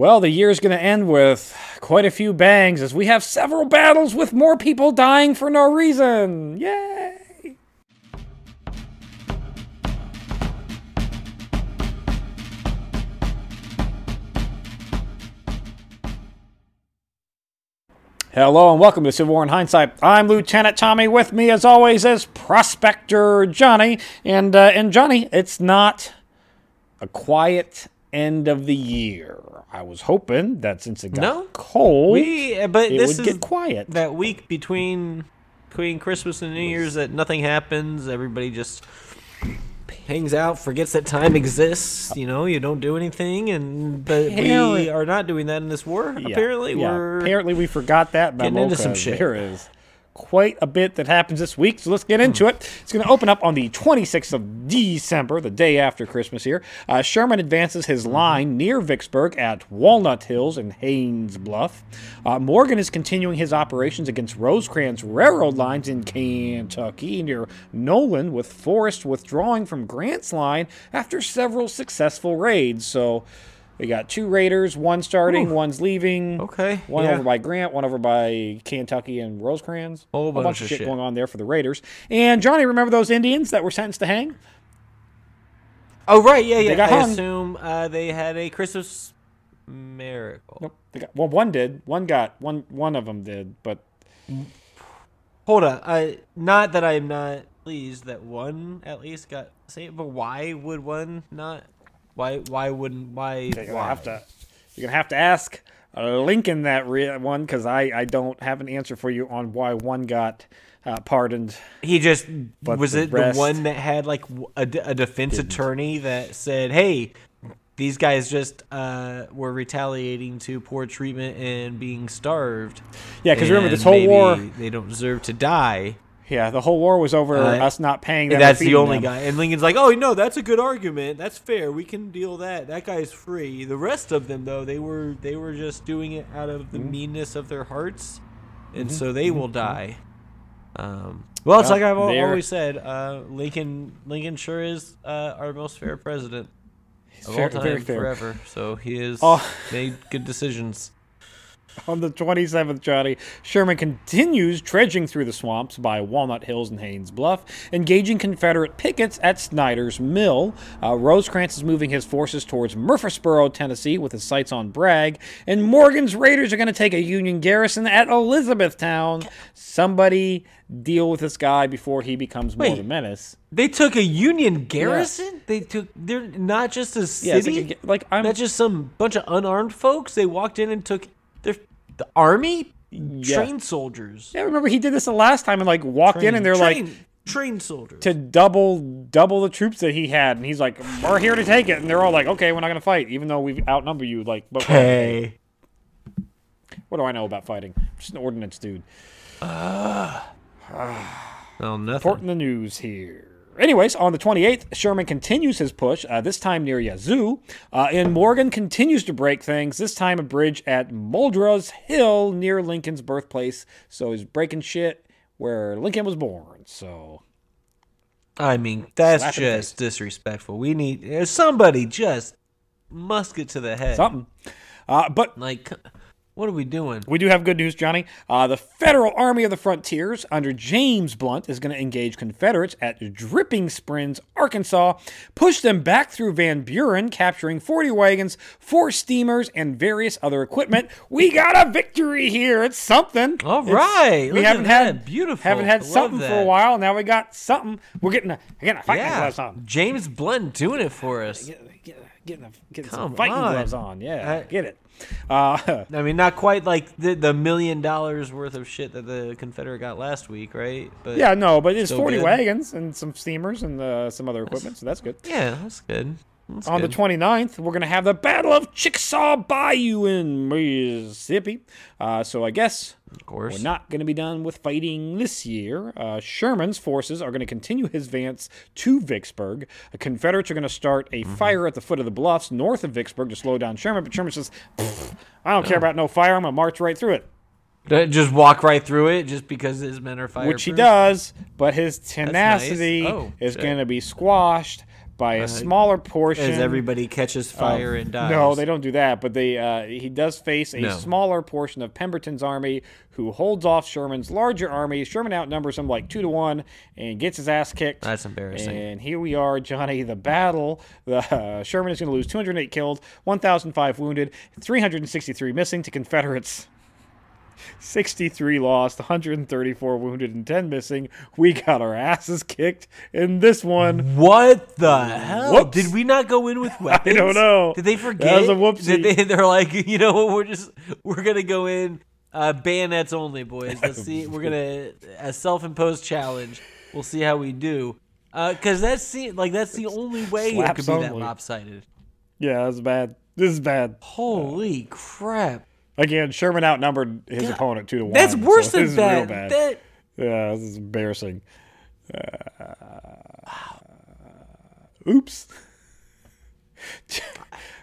Well, the year's going to end with quite a few bangs as we have several battles with more people dying for no reason. Yay! Hello and welcome to Civil War in Hindsight. I'm Lieutenant Tommy. With me, as always, is Prospector Johnny. And uh, and Johnny, it's not a quiet end of the year. I was hoping that since it got No. cold, We, but it this would is get quiet. that week between between Christmas and New Year's that nothing happens. Everybody just hangs out, forgets that time exists. You know, you don't do anything, and but we are not doing that in this war. Yeah, Apparently, yeah. we're apparently we forgot that getting into some shit. There is quite a bit that happens this week, so let's get into it. It's going to open up on the 26th of December, the day after Christmas. Here, uh, Sherman advances his Mm-hmm. line near Vicksburg at Walnut Hills and Haynes Bluff. Uh, Morgan is continuing his operations against Rosecrans railroad lines in Kentucky near Nolin, with Forrest withdrawing from Grant's line after several successful raids. So. We got two raiders, one starting, one's leaving. Okay, One yeah. over by Grant, one over by Kentucky and Rosecrans. Whole A bunch bunch of shit shit. going on there for the Raiders. And Johnny, remember those Indians that were sentenced to hang? oh right, yeah, yeah. got I hung. assume uh, they had a Christmas miracle. Nope. They got, well, one did. One got one. One of them did, but Hold on, I not that I'm not pleased that one at least got saved, but why would one not? Why why wouldn't why you're gonna have to. You're gonna have to ask uh, Lincoln that re- one because I I don't have an answer for you on why one got uh, pardoned. He just But was the it the one that had like a defense attorney that said, "Hey, these guys just uh, were retaliating to poor treatment and being starved." Yeah, because remember this whole war. they don't deserve to die. Yeah, the whole war was over Uh, us not paying them. That's the only them. guy. And Lincoln's like, "Oh no, that's a good argument. That's fair. We can deal that. That guy's free." The rest of them, though, they were they were just doing it out of the Mm-hmm. meanness of their hearts, and so they will die. Um, well, it's Well, like I've always said. Uh, Lincoln Lincoln sure is uh, our most fair president of fair- all time, forever. So he has Oh. made good decisions. On the 27th, Johnny, Sherman continues trudging through the swamps by Walnut Hills and Haynes Bluff, engaging Confederate pickets at Snyder's Mill. Uh, Rosecrans is moving his forces towards Murfreesboro, Tennessee, with his sights on Bragg, and Morgan's Raiders are going to take a Union garrison at Elizabethtown. Somebody deal with this guy before he becomes more of a menace. They took a Union garrison. They took. They're not just a Yeah, city. like, a- like I'm Not just some bunch of unarmed folks. They walked in and took their the army trained soldiers. Yeah, remember he did this the last time and like walked in and they're like trained, trained soldiers. to double double the troops that he had, and he's like, "We're here to take it," and they're all like, "Okay, we're not gonna fight, even though we outnumber you." Like, but okay. what do I know about fighting? I'm just an ordnance dude. Ah. Well, nothing. Reporting the news here. Anyways, on the 28th, Sherman continues his push, uh, this time near Yazoo, uh, and Morgan continues to break things, this time a bridge at Muldraugh's Hill near Lincoln's birthplace. So he's breaking shit where Lincoln was born. So I mean, that's just disrespectful. We need somebody just musket to the head. something. Uh, but Like, what are we doing? We do have good news, Johnny. Uh, the Federal Army of the Frontiers, under James Blunt, is going to engage Confederates at Dripping Springs, Arkansas, push them back through Van Buren, capturing 40 wagons, four steamers, and various other equipment. We got a victory here. It's something. All It's- right. We Look haven't had that. Beautiful. Haven't had something for a while. Now we got something. We're getting a getting a fighting Yeah. James Blunt doing it for us. Get- get- Getting, a, getting Come some fighting on. gloves on. Yeah, I- get it. Uh, I mean, not quite like the the million dollars worth of shit that the Confederate got last week, right? But yeah, no, but it's 40 good. wagons and some steamers and uh, some other equipment, so that's good. yeah, that's good. That's On good. the 29th, we're going to have the Battle of Chickasaw Bayou in Mississippi. Uh, so I guess of course. we're not going to be done with fighting this year. Uh, Sherman's forces are going to continue his advance to Vicksburg. The Confederates are going to start a Mm-hmm. fire at the foot of the bluffs north of Vicksburg to slow down Sherman. But Sherman says, I don't care about no fire. I'm going to march right through it. Uh, Just walk right through it, just because his men are fireproof. Which he does, but his tenacity Oh, is going to be squashed by a smaller portion. As everybody catches fire and dies. No, they don't do that. But they uh, he does face a No. smaller portion of Pemberton's army, who holds off Sherman's larger army. Sherman outnumbers him like two to one and gets his ass kicked. That's embarrassing. And here we are, Johnny. The battle. The uh, Sherman is going to lose 208 killed, 1,005 wounded, 363 missing to Confederates. 63 lost, 134 wounded, and 10 missing. We got our asses kicked in this one. What the hell? Whoops. Did we not go in with weapons? I don't know. Did they forget? was a whoopsie. Did they, they're like, you know what? We're just we're gonna go in uh, bayonets only, boys. Let's see. We're gonna a self-imposed challenge. We'll see how we do. Because that's the like that's the only way it could be that lopsided. Yeah, that's bad. This is bad. Holy crap! Again, Sherman outnumbered his opponent two to one. That's worse so than that. Bad. That Yeah, this is embarrassing. Uh, oops.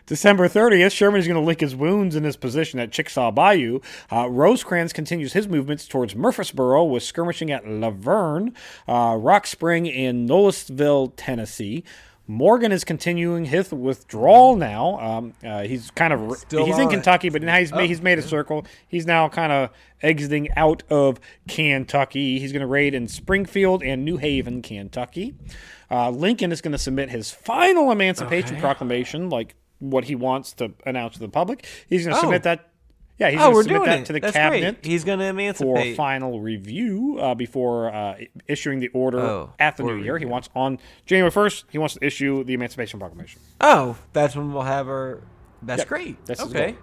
December 30th, Sherman is going to lick his wounds in his position at Chickasaw Bayou. Uh, Rosecrans continues his movements towards Murfreesboro with skirmishing at La Vergne, uh, Rock Spring, and Nolensville, Tennessee. Morgan is continuing his withdrawal now. Um, uh, he's kind of Still he's in it. Kentucky, but now he's made, he's made a circle. He's now kind of exiting out of Kentucky. He's going to raid in Springfield and New Haven, Kentucky. Uh, Lincoln is going to submit his final Emancipation Okay. Proclamation, like what he wants to announce to the public. He's going to Oh. submit that. Yeah, he's oh, going to submit that it. to the That's cabinet great. He's gonna for final review uh, before uh, issuing the order Oh, at the new year. He wants on January 1st, he wants to issue the Emancipation Proclamation. Oh, that's when we'll have our. That's Yep, great. that's okay.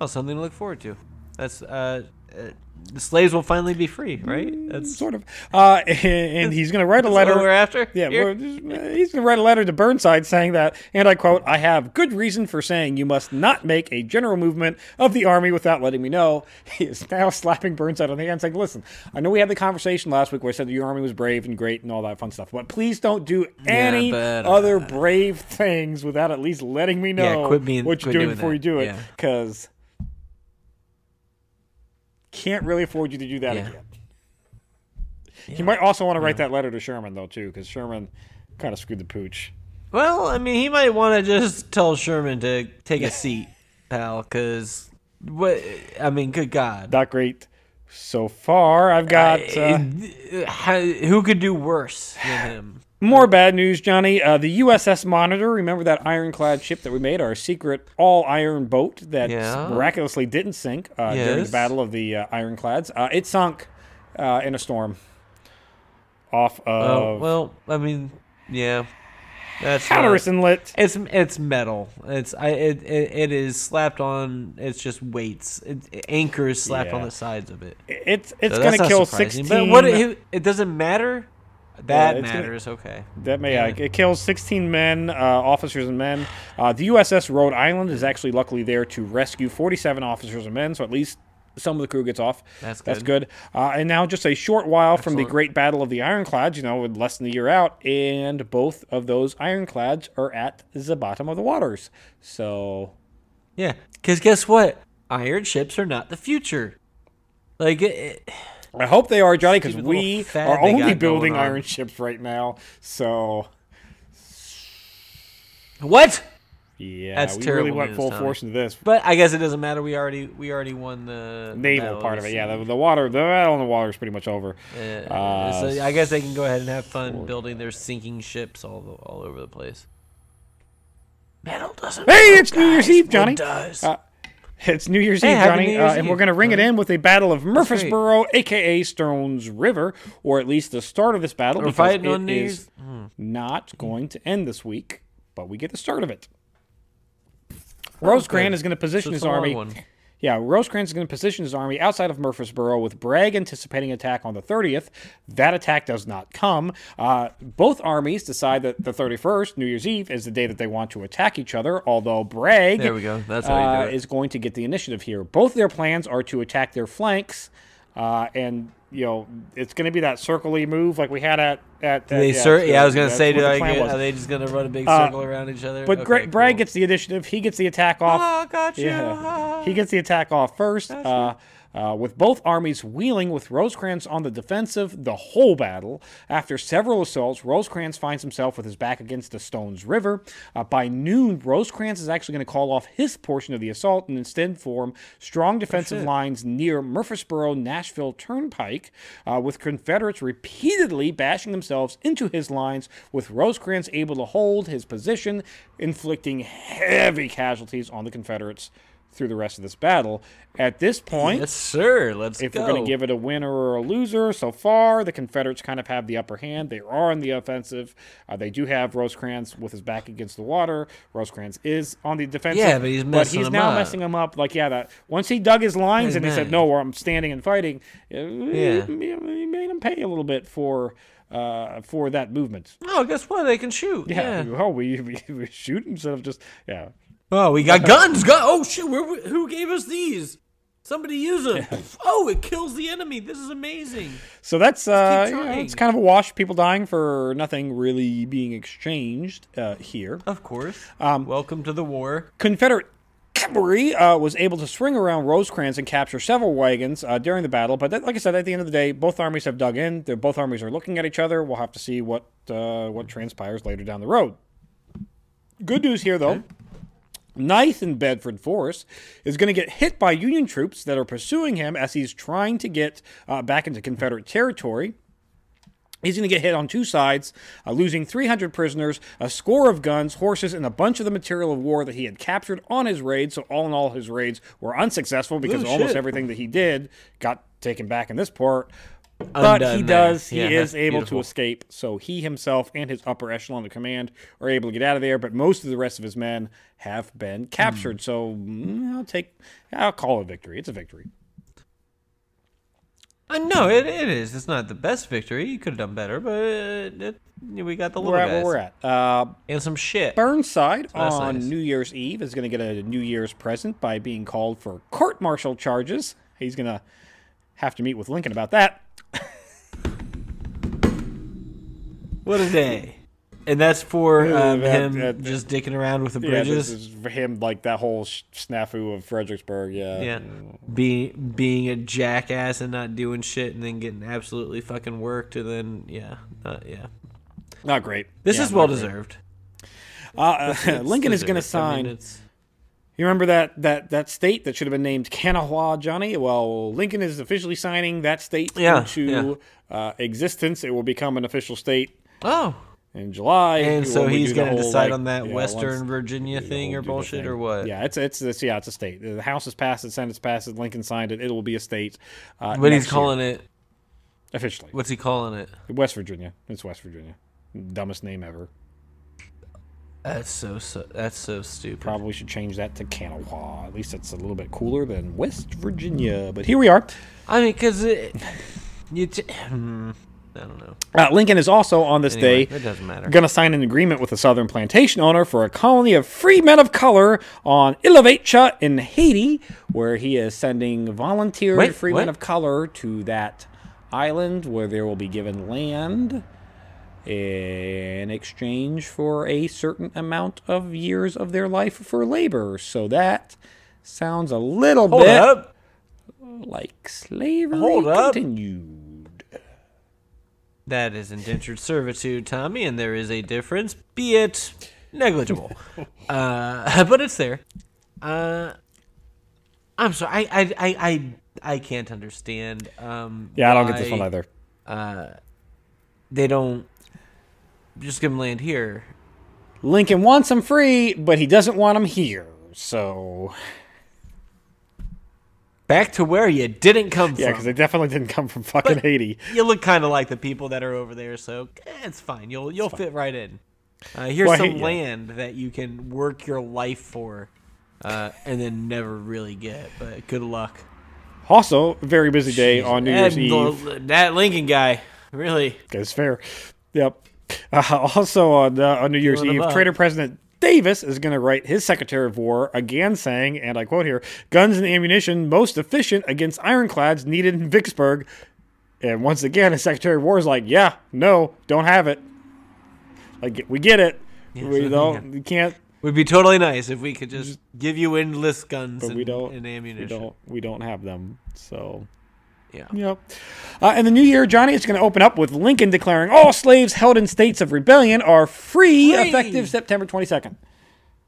Oh, something to look forward to. That's uh, uh, the slaves will finally be free, right? That's Sort of. Uh, and, and he's going to write a letter. we're after. Yeah, we're uh, he's going to write a letter to Burnside saying that, and I quote, I have good reason for saying you must not make a general movement of the army without letting me know. He is now slapping Burnside on the hand saying, listen, I know we had the conversation last week where I said your army was brave and great and all that fun stuff, but please don't do any but, uh, other brave things without at least letting me know quit being- what you're doing doing before that. you do it. Yeah. Can't really afford you to do that Yeah. again. He might also want to write that letter to Sherman though too, because Sherman kind of screwed the pooch. well, I mean, he might want to just tell Sherman to take a seat, pal, because what? I mean, good God. Not great so far. I've got uh, How- who could do worse than him? More bad news, Johnny. Uh, the USS Monitor. Remember that ironclad ship that we made, our secret all iron boat that Yeah. miraculously didn't sink uh, during the Battle of the uh, Ironclads. Uh, it sunk uh, in a storm off Oh, of well, I mean, yeah, that's Hatteras not- Inlet. It's it's metal. It's I it, it, it is slapped on. It's just weights. It, anchors slapped on the sides of it. It's it's So gonna kill surprising. sixteen. But what it, it doesn't matter. That gonna- matters. okay. That may uh, it kills 16 men, uh, officers and men. Uh, the USS Rhode Island is actually luckily there to rescue 47 officers and men, so at least some of the crew gets off. That's good. That's good. Uh, and now just a short while from the Great Battle of the Ironclads, you know, with less than a year out, and both of those ironclads are at the bottom of the waters. So Yeah, because guess what? Iron ships are not the future. Like it, it- I hope they are, Johnny, because we are only building on. iron ships right now. So what? yeah, That's we terrible really went full Tommy. force into this. But I guess it doesn't matter. We already we already won the, naval part of it. Yeah, the, the water, the battle on the water is pretty much over. Uh, Uh, so I guess they can go ahead and have fun building their sinking ships all the, all over the place. Metal doesn't. Hey, it's New Year's. Eve, Johnny. does. Uh, It's New Year's Hey, Eve, Johnny, Year's uh, and we're going to ring it in with a battle of. Murfreesboro, aka Stones River, or at least the start of this battle. We're because fighting it is Year's. not going to end this week, but we get the start of it. Rosecrans good. is going to position So his army. Yeah, Rosecrans is going to position his army outside of Murfreesboro with Bragg anticipating attack on the 30th. That attack does not come. Uh, both armies decide that the 31st, New Year's Eve, is the day that they want to attack each other, although Bragg There we go. That's how uh, is going to get the initiative here. Both their plans are to attack their flanks, uh, and you know it's going to be that circly move like we had at at. Do they at, cir- yeah, I was gonna say, do the I get, are they just gonna run a big Uh, circle around each other? But okay, Bragg cool. gets the initiative. He gets the attack off. Oh, got you. Yeah, he gets the attack off first. Uh, uh, with both armies wheeling with Rosecrans on the defensive the whole battle. After several assaults, Rosecrans finds himself with his back against the Stones River. Uh, by noon, Rosecrans is actually going to call off his portion of the assault and instead form strong defensive lines near Murfreesboro Nashville Turnpike, uh, with Confederates repeatedly bashing themselves into his lines, with Rosecrans able to hold his position, inflicting heavy casualties on the Confederates through the rest of this battle. At this point, Yes, sir. Let's if go. we're going to give it a winner or a loser, so far the Confederates kind of have the upper hand. They are on the offensive. Uh, they do have Rosecrans with his back against the water. Rosecrans is on the defensive. Yeah, but he's messing him now up. messing him up. Like yeah, that once he dug his lines Hey, and he said no, I'm standing and fighting. uh, Yeah. he, he made him pay a little bit for uh, for that movement. oh, guess what? They can shoot. Yeah. Yeah. Oh, we, we, we shoot instead of just yeah. Oh, we got guns. Gun. Oh shit! Where, who gave us these? Somebody use them. Oh, it kills the enemy. This is amazing. So that's uh, keep you know, it's kind of a wash. People dying for nothing really being exchanged uh, here. Of course. Um, Welcome to the war. Confederate cavalry uh, was able to swing around Rosecrans and capture several wagons uh, during the battle. But that, like I said, at the end of the day, both armies have dug in. They're, both armies are looking at each other. We'll have to see what uh, what transpires later down the road. Good news here, though. Nathan Bedford Forrest is going to get hit by Union troops that are pursuing him as he's trying to get uh, back into Confederate territory. He's going to get hit on two sides, uh, losing 300 prisoners, a score of guns, horses, and a bunch of the material of war that he had captured on his raid. So, all in all, his raids were unsuccessful because Ooh, almost everything that he did got taken back in this port. But he there. does, he Yeah, is able beautiful. to escape. So, he himself and his upper echelon of command are able to get out of there. But most of the rest of his men have been captured. Hmm. So, mm, I'll take, I'll call it a victory. It's a victory. Uh, no, it, it is. It's not the best victory. You could have done better, but it, we got the little We're at guys. where we're at. Uh, And some shit. Burnside that's on nice. New Year's Eve is going to get a New Year's present by being called for court martial charges. He's going to have to meet with Lincoln about that. What a day. And that's for um, that- him that- just dicking around with the Yeah, bridges. this is for him, like that whole snafu of Fredericksburg. Yeah. Yeah. Being being a jackass and not doing shit and then getting absolutely fucking worked and then yeah. Uh, yeah. Not great. This Yeah, is well deserved. Uh, It's Lincoln is going to deserved. I mean, sign. it's- You remember that, that, that state that should have been named Kanawha, Johnny? Well, Lincoln is officially signing that state Yeah, into Uh, existence. It will become an official state oh. in July. And so he's going to decide like, on that yeah, Western once- Virginia thing or bullshit thing. or what? Yeah, it's it's it's yeah, it's a state. The House has passed it, the Senate's passed it, Lincoln signed it. It will be a state. Uh, But he's calling year, it. officially What's he calling it? West Virginia. It's West Virginia. Dumbest name ever. That's so, so that's so stupid. Probably should change that to Kanawha. At least it's a little bit cooler than West Virginia. But here we are. I mean, because it, you. T- hmm, I don't know. Uh, Lincoln is also on this Anyway, day it doesn't matter. going to sign an agreement with a southern plantation owner for a colony of free men of color on Île-à-Vache in Haiti, where he is sending volunteer Wait, free what? men of color to that island where they will be given land in exchange for a certain amount of years of their life for labor. So that sounds a little Hold bit up. like slavery Hold up. continued. That is indentured servitude, Tommy, and there is a difference, be it negligible. uh, but it's there. Uh, I'm sorry. I, I, I, I, I can't understand. Um, Yeah, I don't get this one either. Uh, they don't just give them land here. Lincoln wants them free, but he doesn't want them here. So Back to where you didn't come yeah, from. Yeah, because they definitely didn't come from fucking But- Haiti. you look kind of like the people that are over there, so eh, it's fine. You'll you'll fit right in. Uh, here's Well, some land that you can work your life for, uh, and then never really get. But good luck. Also, very busy day on New Year's Eve. the- that Lincoln guy, really. That's fair. Yep. Uh, also on uh, on New Year's Eve, up. Trader President Davis is going to write his Secretary of War again, saying, and I quote here: "Guns and ammunition most efficient against ironclads needed in Vicksburg." And once again, his Secretary of War is like, "Yeah, no, don't have it. Like we get it. Yeah, we don't. You can't." Would be totally nice if we could just give you endless guns but and, we don't. and We ammunition. don't. We don't have them. So. Yeah. Yep. Uh, in the new year, Johnny is going to open up with Lincoln declaring all slaves held in states of rebellion are free, Free! effective September 22nd.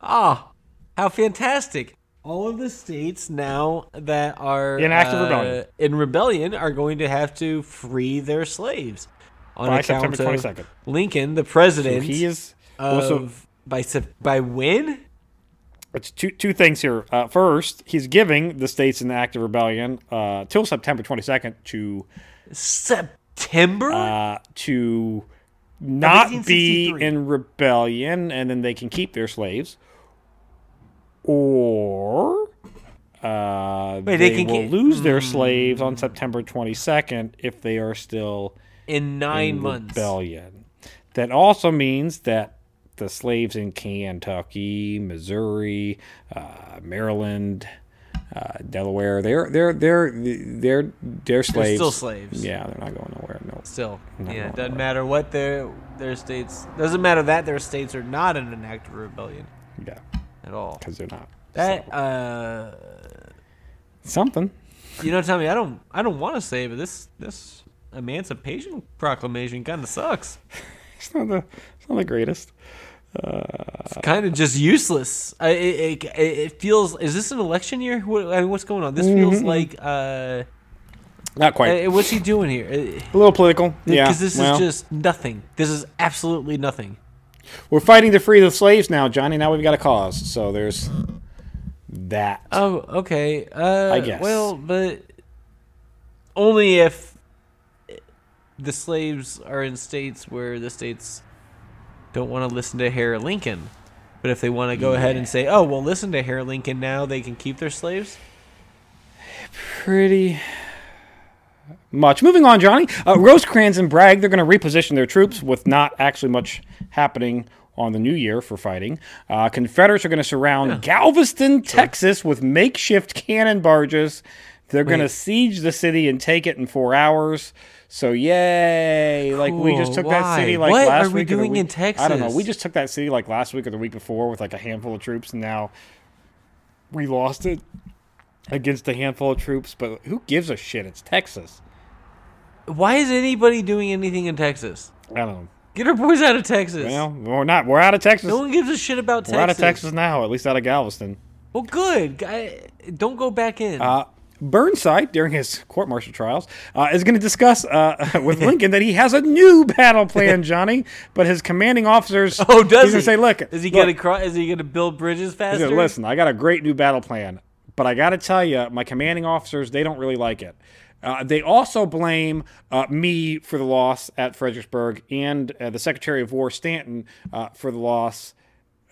Ah, how fantastic! All of the states now that are In active uh, rebellion. in rebellion are going to have to free their slaves on By account September 22nd. Lincoln, the So president, he is. of also, by by when? It's two two things here. Uh, first, he's giving the states in the active rebellion uh, till September 22nd to September. uh, to not be in rebellion, and then they can keep their slaves, or uh, Wait, they, they can will keep- lose their slaves on September 22nd if they are still in nine in months. rebellion. That also means that the slaves in Kentucky, Missouri, uh, Maryland, uh, Delaware, they're they're they're they're they're slaves. They're still slaves. Yeah, they're not going nowhere. No. Still, yeah, it doesn't nowhere. matter what their their states. Doesn't matter that their states are not in an active rebellion Yeah, at all. because they're not. That So, uh, something. you know, tell me, I don't, I don't want to say, but this this Emancipation Proclamation kind of sucks. It's not the it's not the greatest. It's kind of just useless. I, it, it, it feels. Is this an election year? What, I mean, what's going on? This feels like. Uh, Not quite. uh, what's he doing here? a little political. Yeah. Because this well, is just nothing. This is absolutely nothing. we're fighting to free the slaves now, Johnny. Now we've got a cause. So there's that. Oh, okay. Uh, I guess. Well, but only if the slaves are in states where the states don't want to listen to Harry Lincoln. But if they want to go ahead and say, "Oh, well, listen to Harry Lincoln now," they can keep their slaves. pretty much. Moving on, Johnny. Uh, Rosecrans and Bragg, they're going to reposition their troops with not actually much happening on the new year for fighting. Uh, Confederates are going to surround Galveston, Texas with makeshift cannon barges. They're going to siege the city and take it in four hours. So yay! Like we just Cool. took that city like What last are we week. doing in week- I don't know. We just took that city like last week or the week before with like a handful of troops, and now we lost it against a handful of troops. But who gives a shit? It's Texas. Why is anybody doing anything in Texas? I don't know. Get our boys out of Texas. Well, we're not. We're out of Texas. no one gives a shit about Texas. we're out of Texas now. At least out of Galveston. Well, good. Guy- Don't go back in. Uh, Burnside, during his court-martial trials, uh, is going to discuss uh, with Lincoln that he has a new battle plan, Johnny. But his commanding officers, oh, does he's he? say, "Look, is he gonna cro- Is he gonna build bridges faster? said, listen, I got a great new battle plan, but I got to tell you, my commanding officers, they don't really like it. Uh, they also blame uh, me for the loss at Fredericksburg and uh, the Secretary of War, Stanton, uh, for the loss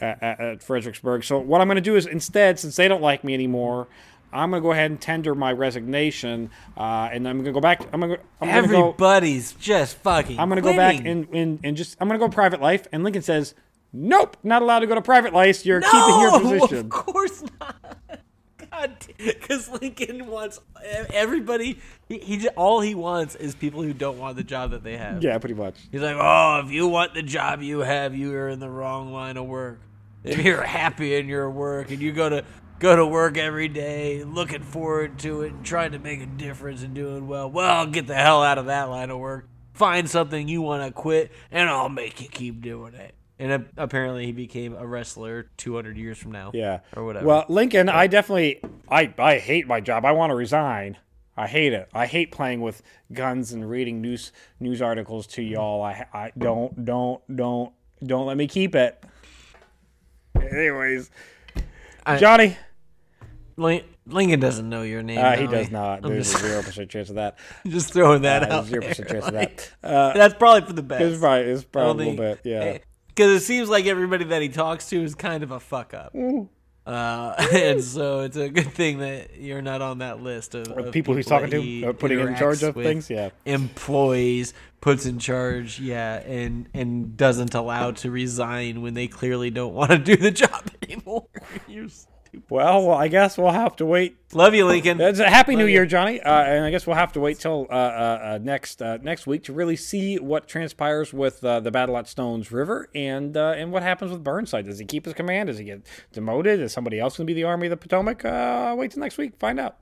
at, at Fredericksburg. So, what I'm going to do is instead, since they don't like me anymore, I'm going to go ahead and tender my resignation, uh, and I'm going to go back. I'm going to I'm going to go. Everybody's just fucking. I'm going to go back and, and, and just I'm going to go private life. And Lincoln says, "Nope, not allowed to go to private life. You're keeping your No, position." of course not. God, because Lincoln wants everybody. He, he all he wants is people who don't want the job that they have. Yeah, pretty much. He's like, oh, if you want the job you have, you are in the wrong line of work. If you're happy in your work and you go to go to work every day, looking forward to it and trying to make a difference and doing well, well, get the hell out of that line of work. Find something you want to quit, and I'll make you keep doing it. And apparently, he became a wrestler 200 years from now. Yeah. or whatever. Well, Lincoln, I definitely I I hate my job. I want to resign. I hate it. I hate playing with guns and reading news news articles to y'all. I I don't don't don't don't let me keep it. Anyways, I- Johnny, Lincoln doesn't know your name. uh, he does not. I'm There's just, a zero percent chance of that. just throwing that Uh, out. Zero percent there, chance of that. Uh, That's probably for the best. it's probably it's I don't a little bit. Yeah. Because it seems like everybody that he talks to is kind of a fuck up. Mm. Uh, and so it's a good thing that you're not on that list of, of people he's talking to, he uh, putting in charge of things, yeah. Employees puts in charge, yeah, and and doesn't allow to resign when they clearly don't want to do the job anymore. Well, well, I guess we'll have to wait. Love you, Lincoln. It's a happy New you. Year, Johnny, uh, and I guess we'll have to wait till uh, uh, uh, next uh, next week to really see what transpires with uh, the battle at Stones River and uh, and what happens with Burnside. Does he keep his command? Does he get demoted? Is somebody else going to be the Army of the Potomac? Uh, wait till next week, find out.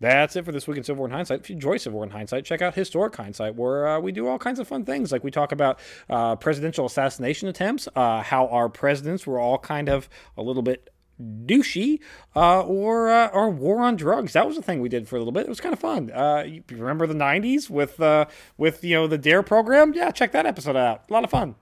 That's it for this week in Civil War in Hindsight. If you enjoy Civil War in Hindsight, check out Historic Hindsight, where uh, we do all kinds of fun things. Like we talk about uh, presidential assassination attempts, uh, how our presidents were all kind of a little bit douchey, uh, or uh, or war on drugs. That was a thing we did for a little bit. It was kind of fun. Uh, you remember the '90s with with you know the Dare program? Yeah, check that episode out. A lot of fun.